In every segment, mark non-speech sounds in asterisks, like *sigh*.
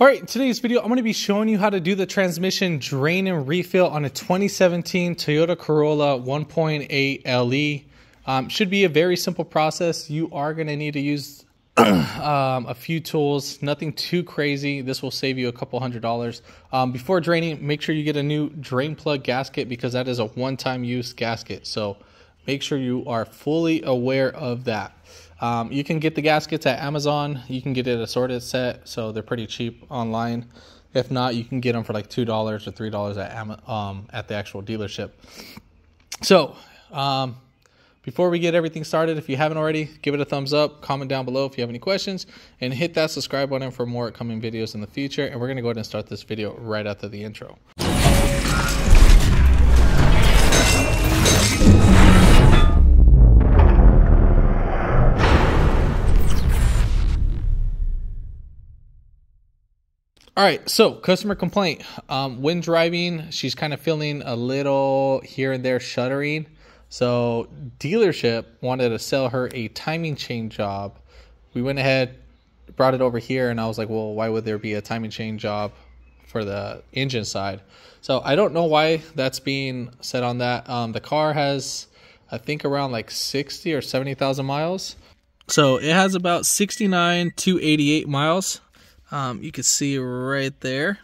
All right, in today's video, I'm going to be showing you how to do the transmission drain and refill on a 2017 Toyota Corolla 1.8 LE. Um, should be a very simple process. You are going to need to use *clears throat* um, a few tools, nothing too crazy. This will save you a couple hundred dollars. Um, before draining, make sure you get a new drain plug gasket because that is a one-time use gasket. So make sure you are fully aware of that. Um, you can get the gaskets at Amazon. You can get it assorted set, so they're pretty cheap online. If not, you can get them for like two dollars or three dollars at um, at the actual dealership. So, um, before we get everything started, if you haven't already, give it a thumbs up, comment down below if you have any questions, and hit that subscribe button for more upcoming videos in the future. And we're gonna go ahead and start this video right after the intro. All right, so customer complaint. Um, when driving, she's kind of feeling a little here and there shuddering. So dealership wanted to sell her a timing chain job. We went ahead, brought it over here, and I was like, well, why would there be a timing chain job for the engine side? So I don't know why that's being said on that. Um, the car has, I think, around like 60 or 70,000 miles. So it has about 69 to 88 miles. Um, you can see right there.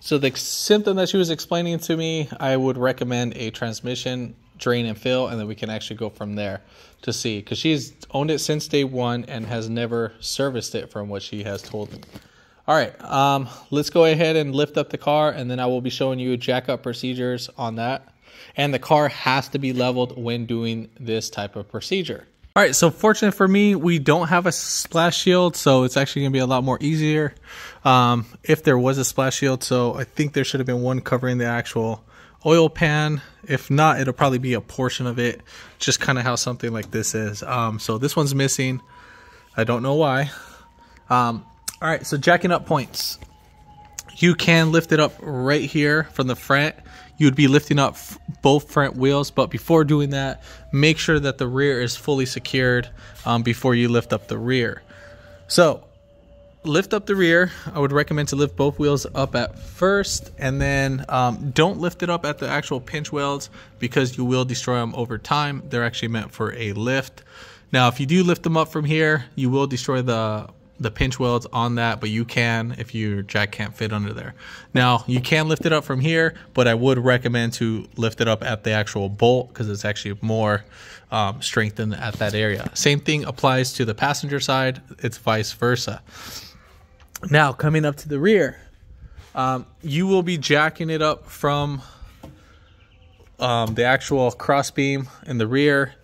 So the symptom that she was explaining to me, I would recommend a transmission drain and fill, and then we can actually go from there to see because she's owned it since day one and has never serviced it from what she has told me. All right, um, let's go ahead and lift up the car, and then I will be showing you jack up procedures on that. And the car has to be leveled when doing this type of procedure. All right, so fortunate for me, we don't have a splash shield, so it's actually going to be a lot more easier um, if there was a splash shield. So I think there should have been one covering the actual oil pan. If not, it'll probably be a portion of it, just kind of how something like this is. Um, so this one's missing. I don't know why. Um, all right, so jacking up points. You can lift it up right here from the front you would be lifting up both front wheels. But before doing that, make sure that the rear is fully secured um, before you lift up the rear. So lift up the rear. I would recommend to lift both wheels up at first and then um, don't lift it up at the actual pinch welds because you will destroy them over time. They're actually meant for a lift. Now, if you do lift them up from here, you will destroy the the pinch welds on that, but you can if your jack can't fit under there. Now, you can lift it up from here, but I would recommend to lift it up at the actual bolt because it's actually more um, strengthened at that area. Same thing applies to the passenger side, it's vice versa. Now, coming up to the rear, um, you will be jacking it up from um, the actual crossbeam in the rear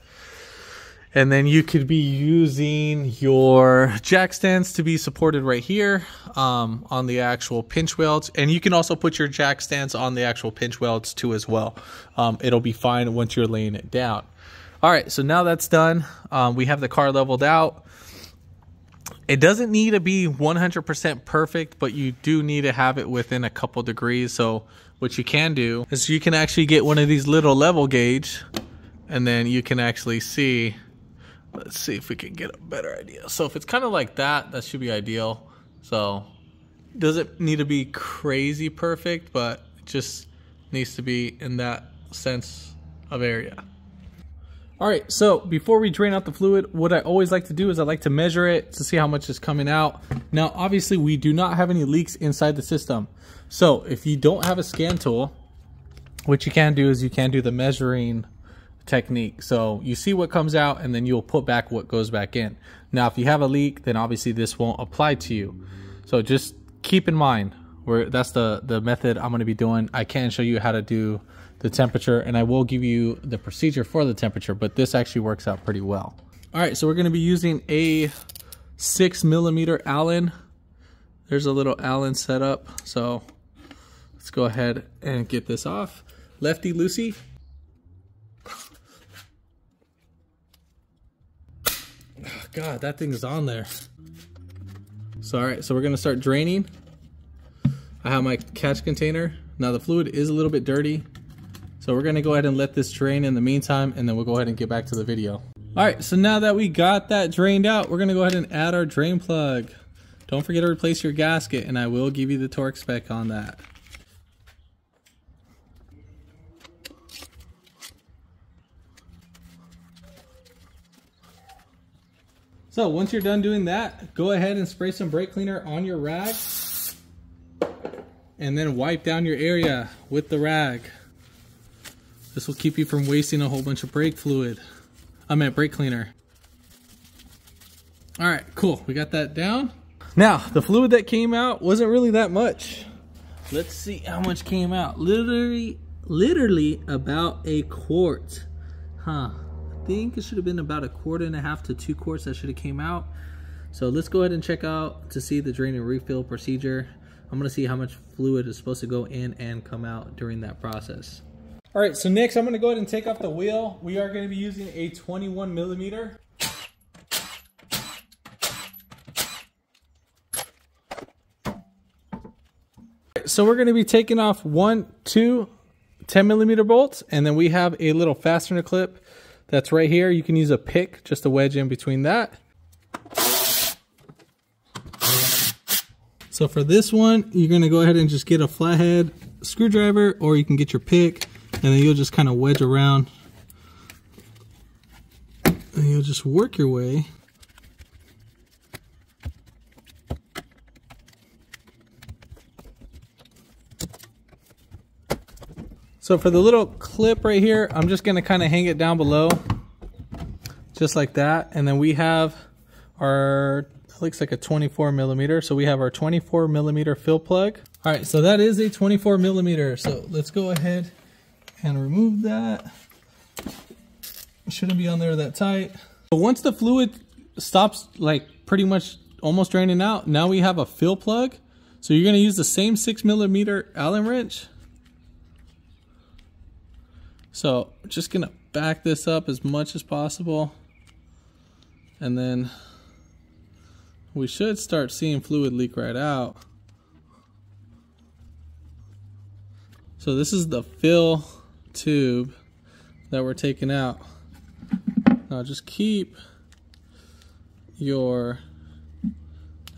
and then you could be using your jack stands to be supported right here um, on the actual pinch welds. And you can also put your jack stands on the actual pinch welds too as well. Um, it'll be fine once you're laying it down. All right, so now that's done. Um, we have the car leveled out. It doesn't need to be 100% perfect, but you do need to have it within a couple degrees. So what you can do is you can actually get one of these little level gauge and then you can actually see Let's see if we can get a better idea. So if it's kind of like that, that should be ideal. So does it need to be crazy perfect, but it just needs to be in that sense of area. All right, so before we drain out the fluid, what I always like to do is I like to measure it to see how much is coming out. Now, obviously, we do not have any leaks inside the system. So if you don't have a scan tool, what you can do is you can do the measuring technique. So you see what comes out and then you'll put back what goes back in. Now, if you have a leak, then obviously this won't apply to you. So just keep in mind where that's the, the method I'm going to be doing. I can show you how to do the temperature and I will give you the procedure for the temperature, but this actually works out pretty well. All right, so we're going to be using a six millimeter Allen. There's a little Allen setup. So let's go ahead and get this off. Lefty loosey. God, that thing is on there. So, all right, so we're gonna start draining. I have my catch container. Now the fluid is a little bit dirty. So we're gonna go ahead and let this drain in the meantime, and then we'll go ahead and get back to the video. All right, so now that we got that drained out, we're gonna go ahead and add our drain plug. Don't forget to replace your gasket and I will give you the torque spec on that. So once you're done doing that, go ahead and spray some brake cleaner on your rag and then wipe down your area with the rag. This will keep you from wasting a whole bunch of brake fluid. I meant brake cleaner. All right, cool. We got that down. Now, the fluid that came out wasn't really that much. Let's see how much came out. Literally, literally about a quart. Huh think it should have been about a quarter and a half to two quarts that should have came out. So let's go ahead and check out to see the drain and refill procedure. I'm gonna see how much fluid is supposed to go in and come out during that process. All right, so next I'm gonna go ahead and take off the wheel. We are gonna be using a 21 millimeter. So we're gonna be taking off one, two 10 millimeter bolts, and then we have a little fastener clip that's right here. You can use a pick just to wedge in between that. So for this one, you're gonna go ahead and just get a flathead screwdriver or you can get your pick and then you'll just kind of wedge around and you'll just work your way So for the little clip right here, I'm just gonna kind of hang it down below, just like that. And then we have our, looks like a 24 millimeter. So we have our 24 millimeter fill plug. All right, so that is a 24 millimeter. So let's go ahead and remove that. It shouldn't be on there that tight. But once the fluid stops like pretty much almost draining out, now we have a fill plug. So you're gonna use the same six millimeter Allen wrench so just gonna back this up as much as possible. And then we should start seeing fluid leak right out. So this is the fill tube that we're taking out. Now just keep your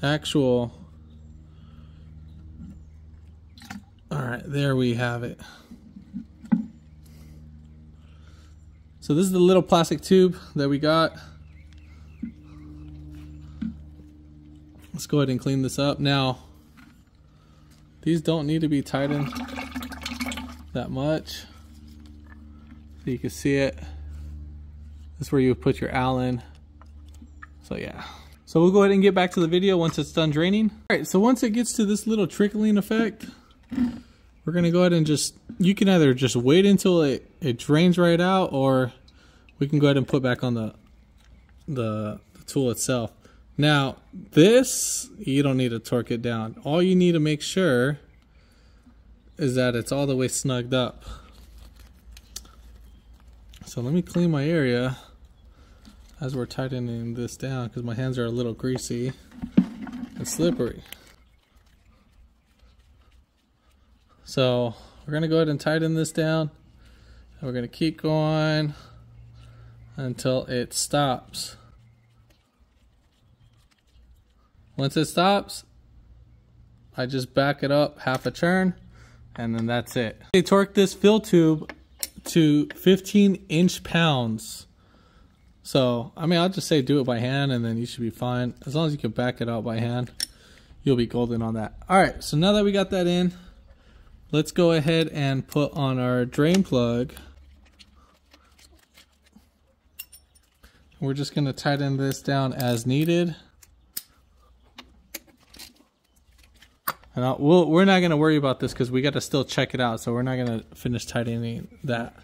actual, all right, there we have it. So this is the little plastic tube that we got. Let's go ahead and clean this up. Now, these don't need to be tightened that much. So you can see it. This is where you put your Allen. So yeah. So we'll go ahead and get back to the video once it's done draining. All right, so once it gets to this little trickling effect, we're gonna go ahead and just, you can either just wait until it, it drains right out or we can go ahead and put back on the, the, the tool itself. Now, this, you don't need to torque it down. All you need to make sure is that it's all the way snugged up. So let me clean my area as we're tightening this down because my hands are a little greasy and slippery. So we're going to go ahead and tighten this down. And we're going to keep going until it stops. Once it stops, I just back it up half a turn and then that's it. They torque this fill tube to 15 inch pounds. So, I mean, I'll just say do it by hand and then you should be fine. As long as you can back it out by hand, you'll be golden on that. All right, so now that we got that in, let's go ahead and put on our drain plug. We're just going to tighten this down as needed. And we'll, we're not going to worry about this because we got to still check it out. So we're not going to finish tightening that.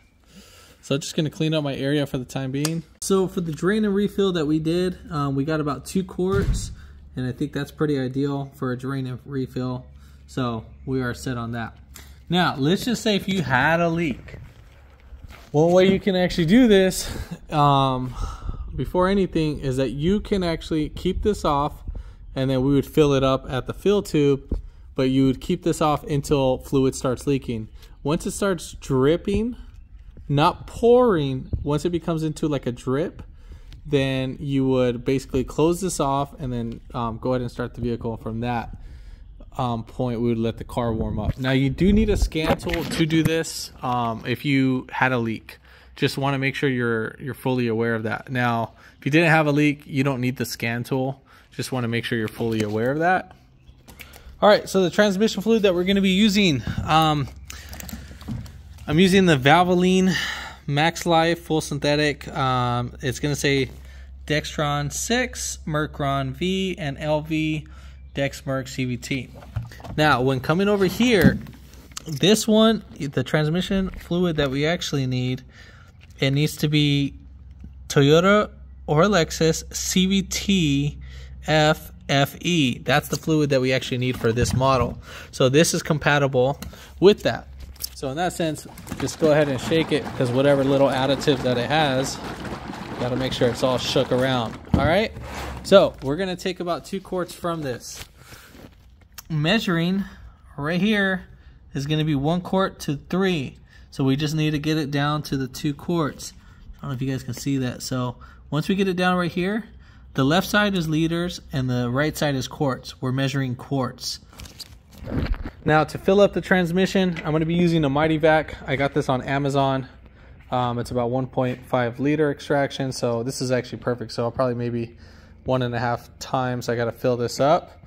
So I'm just going to clean up my area for the time being. So for the drain and refill that we did, um, we got about two quarts. And I think that's pretty ideal for a drain and refill. So we are set on that. Now, let's just say if you had a leak. One way you can actually do this um, before anything is that you can actually keep this off and then we would fill it up at the fill tube, but you would keep this off until fluid starts leaking. Once it starts dripping, not pouring, once it becomes into like a drip, then you would basically close this off and then um, go ahead and start the vehicle from that um, point we would let the car warm up. Now you do need a scan tool to do this um, if you had a leak. Just want to make sure you're you're fully aware of that. Now if you didn't have a leak you don't need the scan tool. Just want to make sure you're fully aware of that. All right so the transmission fluid that we're going to be using um, i'm using the valvoline max life full synthetic. Um, it's going to say Dexron 6 Mercon v and lv Dexmerc CVT. Now, when coming over here, this one, the transmission fluid that we actually need, it needs to be Toyota or Lexus CVT FFE. That's the fluid that we actually need for this model. So this is compatible with that. So in that sense, just go ahead and shake it because whatever little additive that it has, got to make sure it's all shook around. All right. So we're to take about two quarts from this. Measuring right here is to be one quart to three. So we just need to get it down to the two quarts. I don't know if you guys can see that. So once we get it down right here, the left side is liters and the right side is quarts. We're measuring quarts. Now to fill up the transmission, I'm to be using a Mityvac. I got this on Amazon. Um, it's about 1.5 liter extraction, so this is actually perfect. So I'll probably maybe one and a half times I got to fill this up.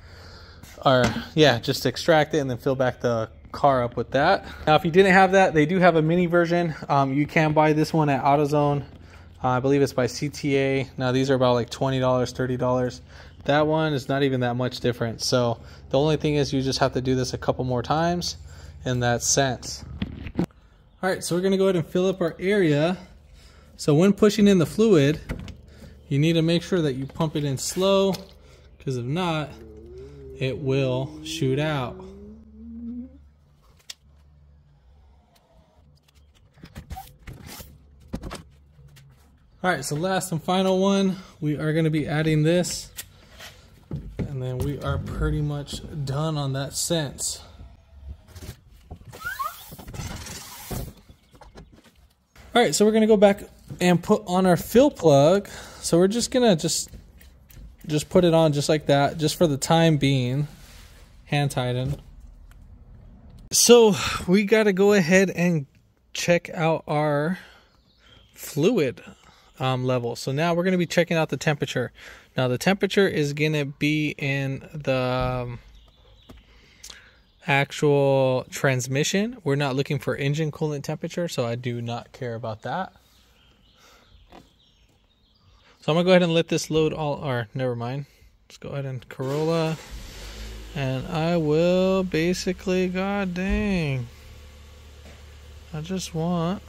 Or yeah, just extract it and then fill back the car up with that. Now, if you didn't have that, they do have a mini version. Um, you can buy this one at AutoZone. Uh, I believe it's by CTA. Now these are about like $20, $30. That one is not even that much different. So the only thing is you just have to do this a couple more times in that sense. All right, so we're gonna go ahead and fill up our area. So when pushing in the fluid, you need to make sure that you pump it in slow, because if not, it will shoot out. All right, so last and final one, we are gonna be adding this, and then we are pretty much done on that sense. All right, so we're gonna go back and put on our fill plug. So we're just gonna just just put it on just like that, just for the time being. Hand tighten. So we gotta go ahead and check out our fluid um, level. So now we're gonna be checking out the temperature. Now the temperature is gonna be in the um, actual transmission. We're not looking for engine coolant temperature, so I do not care about that. So I'm gonna go ahead and let this load all, or never mind. Let's go ahead and Corolla. And I will basically, god dang. I just want.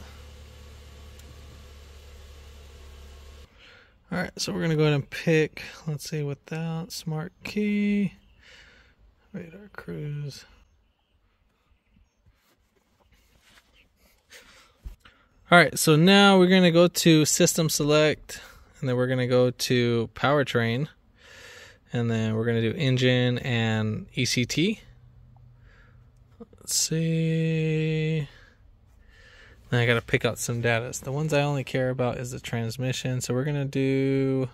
Alright, so we're gonna go ahead and pick, let's see, without smart key, radar cruise. All right, so now we're gonna go to system select, and then we're gonna go to powertrain, and then we're gonna do engine and ECT. Let's see. I gotta pick out some data. The ones I only care about is the transmission. So we're gonna do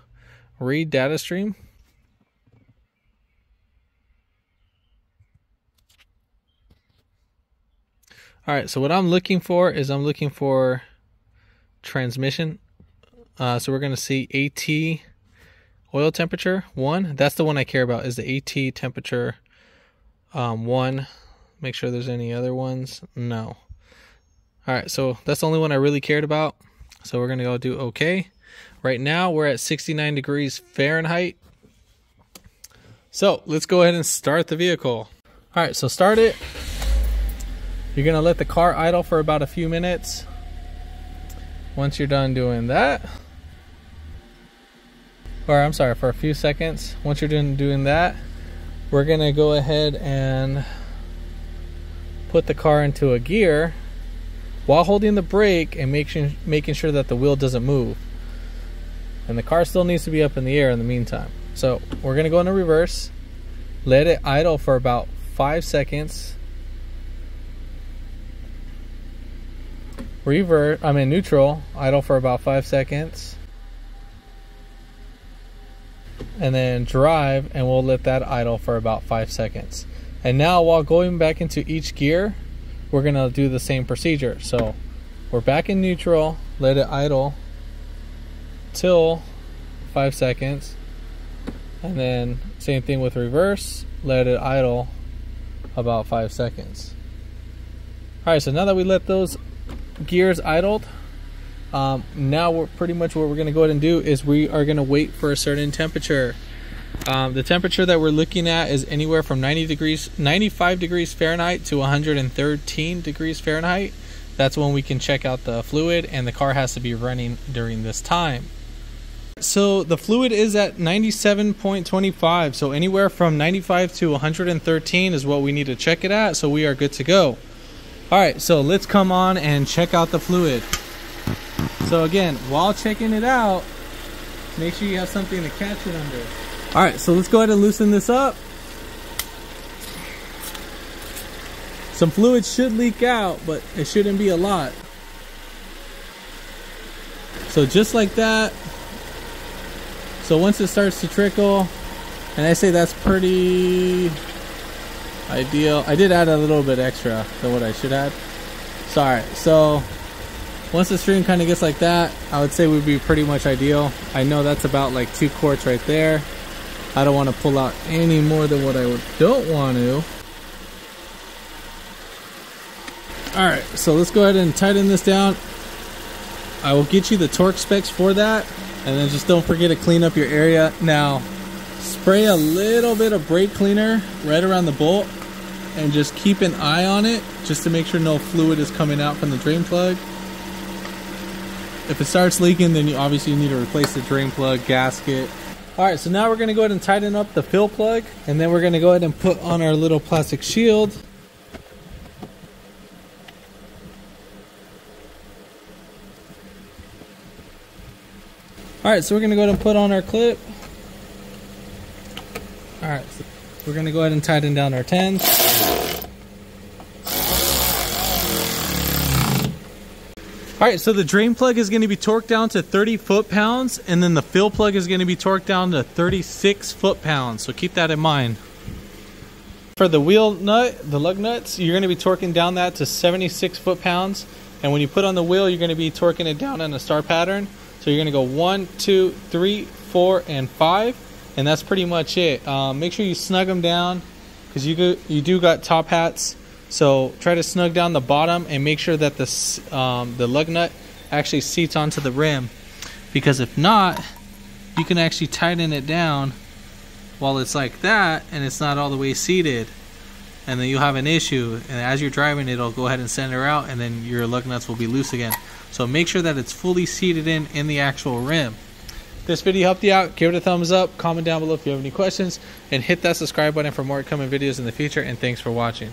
read data stream. All right, so what I'm looking for is I'm looking for transmission. Uh, so we're going to see AT oil temperature one. That's the one I care about is the AT temperature um, one. Make sure there's any other ones. No. All right, so that's the only one I really cared about. So we're going to go do OK. Right now we're at 69 degrees Fahrenheit. So let's go ahead and start the vehicle. All right, so start it. You're gonna let the car idle for about a few minutes. Once you're done doing that, or I'm sorry, for a few seconds. Once you're done doing that, we're gonna go ahead and put the car into a gear while holding the brake and making making sure that the wheel doesn't move. And the car still needs to be up in the air in the meantime. So we're gonna go into reverse, let it idle for about five seconds revert, I'm in neutral, idle for about five seconds. and then drive and we'll let that idle for about five seconds. And now while going back into each gear, we're gonna do the same procedure. So we're back in neutral, let it idle till five seconds. And then same thing with reverse, let it idle about five seconds. All right, so now that we let those gears idled, um, now we're pretty much what we're gonna go ahead and do is we are gonna wait for a certain temperature. Um, the temperature that we're looking at is anywhere from 90 degrees, 95 degrees Fahrenheit to 113 degrees Fahrenheit. That's when we can check out the fluid and the car has to be running during this time. So the fluid is at 97.25. So anywhere from 95 to 113 is what we need to check it at. So we are good to go. All right, so let's come on and check out the fluid. So again, while checking it out, make sure you have something to catch it under. All right, so let's go ahead and loosen this up. Some fluid should leak out, but it shouldn't be a lot. So just like that. So once it starts to trickle, and I say that's pretty ideal. I did add a little bit extra than what I should add. Sorry. So once the stream kind of gets like that, I would say we'd be pretty much ideal. I know that's about like two quarts right there. I don't want to pull out any more than what I don't want to. Alright, so let's go ahead and tighten this down. I will get you the torque specs for that. And then just don't forget to clean up your area. Now, spray a little bit of brake cleaner right around the bolt. And just keep an eye on it just to make sure no fluid is coming out from the drain plug. If it starts leaking, then you obviously need to replace the drain plug, gasket, all right, so now we're gonna go ahead and tighten up the fill plug and then we're gonna go ahead and put on our little plastic shield. All right, so we're gonna go ahead and put on our clip. All right, so we're gonna go ahead and tighten down our tens. All right, so the drain plug is going to be torqued down to 30 foot-pounds, and then the fill plug is going to be torqued down to 36 foot-pounds. So keep that in mind. For the wheel nut, the lug nuts, you're going to be torquing down that to 76 foot-pounds. And when you put on the wheel, you're going to be torquing it down in a star pattern. So you're going to go one, two, three, four, and five, and that's pretty much it. Um, make sure you snug them down because you you do got top hats so try to snug down the bottom and make sure that the, um, the lug nut actually seats onto the rim. Because if not, you can actually tighten it down while it's like that and it's not all the way seated. And then you'll have an issue. And as you're driving, it'll go ahead and send her out and then your lug nuts will be loose again. So make sure that it's fully seated in in the actual rim. This video helped you out, give it a thumbs up, comment down below if you have any questions, and hit that subscribe button for more coming videos in the future, and thanks for watching.